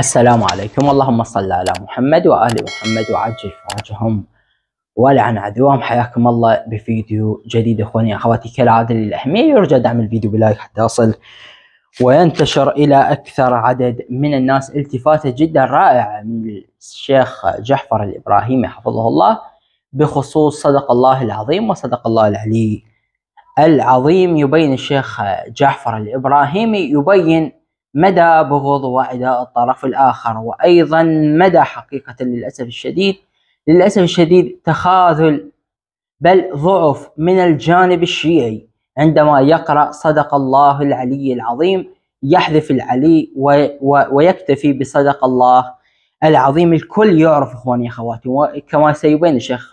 السلام عليكم. اللهم صل على محمد وآل محمد وعجل فرجهم ولعن عدوهم. حياكم الله بفيديو جديد إخواني أخواتي. كالعادة للأهمية يرجى دعم الفيديو بلايك حتى يصل وينتشر إلى أكثر عدد من الناس. التفاته جدا رائعه من الشيخ جعفر الإبراهيمي حفظه الله بخصوص صدق الله العظيم وصدق الله العلي العظيم. يبين الشيخ جعفر الإبراهيمي يبين مدى بغض وعداء الطرف الآخر وأيضا مدى حقيقة للأسف الشديد للأسف الشديد تخاذل بل ضعف من الجانب الشيعي. عندما يقرأ صدق الله العلي العظيم يحذف العلي ويكتفي بصدق الله العظيم الكل يعرف إخواني أخواتي وكما سيبين الشيخ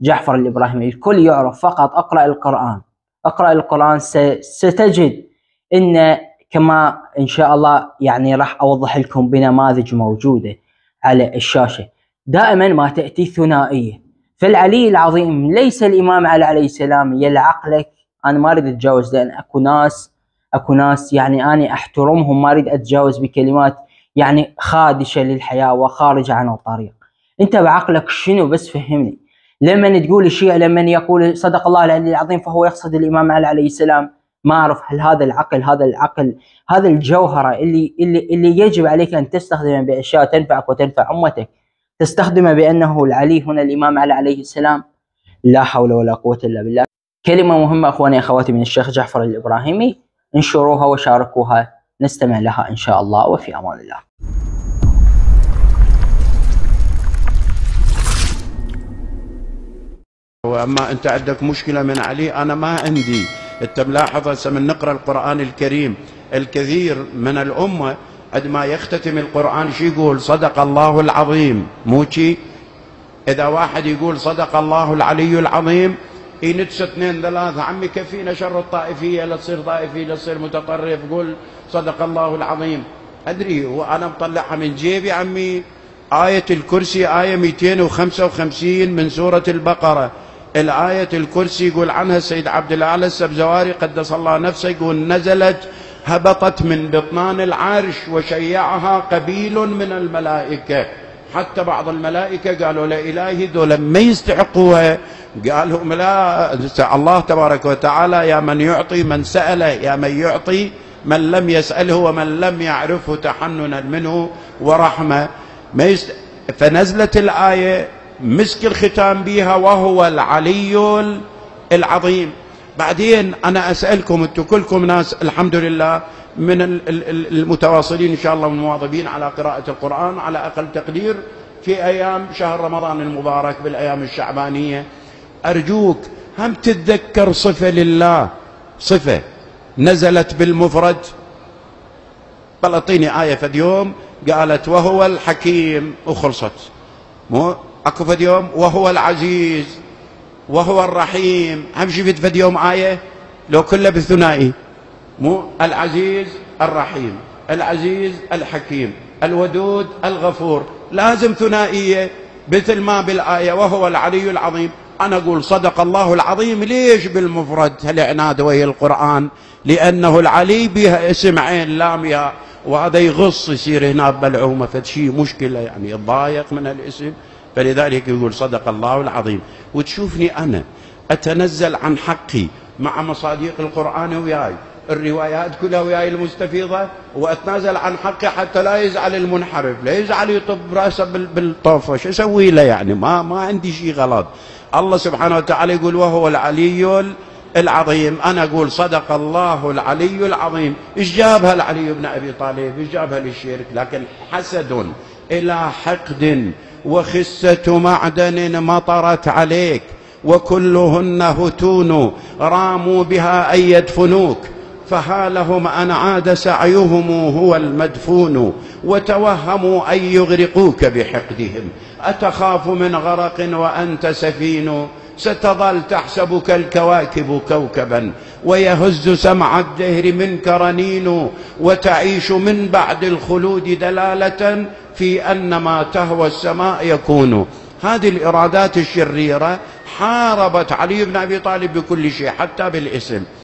جعفر الإبراهيمي الكل يعرف فقط أقرأ القرآن. أقرأ القرآن ستجد إن كما إن شاء الله يعني راح أوضح لكم بنماذج موجودة على الشاشة. دائما ما تأتي ثنائية. فالعلي العظيم ليس الإمام علي عليه السلام يلعق لك. أنا ما أريد أتجاوز لأن أكو ناس أكو ناس يعني أنا أحترمهم ما أريد أتجاوز بكلمات يعني خادشة للحياة وخارجه عن الطريق. أنت بعقلك شنو؟ بس فهمني. لما تقول الشيعة لما يقول صدق الله العلي العظيم فهو يقصد الإمام علي عليه السلام ما أعرف هل هذا العقل هذا العقل هذا الجوهرة اللي اللي اللي يجب عليك أن تستخدمه بأشياء تنفعك وتنفع أمتك. تستخدمه بأنه العلي هنا الإمام علي عليه السلام. لا حول ولا قوة إلا بالله. كلمة مهمة أخواني أخواتي من الشيخ جعفر الإبراهيمي. انشروها وشاركوها. نستمع لها إن شاء الله. وفي أمان الله. وأما أنت عندك مشكلة من علي أنا ما عندي. انت ملاحظ هسه من نقرأ القرآن الكريم الكثير من الأمة عندما يختتم القرآن شو يقول صدق الله العظيم مو شي؟ إذا واحد يقول صدق الله العلي العظيم ينتس اثنين ثلاثة عمي كفينا شر الطائفية لا تصير طائفي لا تصير متطرف قول صدق الله العظيم. أدري وأنا مطلعها من جيبي عمي آية الكرسي آية 255 من سورة البقرة. الآية الكرسي يقول عنها السيد عبد الأعلى السبزواري قدس الله نفسه. يقول نزلت هبطت من بطنان العرش وشيعها قبيل من الملائكة. حتى بعض الملائكة قالوا لا إلهي ذولا ما يستحقوها. قالوا لا الله تبارك وتعالى يا من يعطي من سأله يا من يعطي من لم يسأله ومن لم يعرفه تحننا منه ورحمة. ما يست... فنزلت الآية مسك الختام بها وهو العلي العظيم. بعدين أنا أسألكم أنتم كلكم ناس الحمد لله من المتواصلين إن شاء الله والمواظبين على قراءة القرآن على أقل تقدير في أيام شهر رمضان المبارك بالأيام الشعبانية. أرجوك هم تتذكر صفة لله؟ صفة نزلت بالمفرد. بل أعطيني آية فد يوم قالت وهو الحكيم وخلصت. مو؟ اكو فد يوم وهو العزيز وهو الرحيم. هم شفت فد يوم آية؟ لو كله بالثنائي. مو العزيز الرحيم العزيز الحكيم الودود الغفور. لازم ثنائية مثل ما بالآية وهو العلي العظيم. أنا أقول صدق الله العظيم. ليش بالمفرد هالعناد وهي القرآن؟ لأنه العلي بها اسم عين لام وهذا يغص يصير هنا بلعومة. فشي مشكلة يعني يضايق من الاسم فلذلك يقول صدق الله العظيم. وتشوفني أنا أتنزل عن حقي مع مصاديق القرآن وياي الروايات كلها وياي المستفيضة وأتنازل عن حقي حتى لا يزعل المنحرف لا يزعل يطب رأسه بالطوفة. شو أسوي له يعني؟ ما ما عندي شيء غلط. الله سبحانه وتعالى يقول وهو العلي العظيم. أنا أقول صدق الله العلي العظيم. إيش جابها العلي بن أبي طالب؟ إيش جابها للشرك؟ لكن حسد إلى حقد. وخسة معدن مطرت عليك وكلهن هتون راموا بها أن يدفنوك. فها لهم أن عاد سعيهم هو المدفون وتوهموا أن يغرقوك بحقدهم. أتخاف من غرق وأنت سفين؟ ستظل تحسبك الكواكب كوكبا ويهز سمع الدهر منك رنين وتعيش من بعد الخلود دلالة في أن ما تهوى السماء يكون. هذه الإرادات الشريرة حاربت علي بن أبي طالب بكل شيء حتى بالاسم.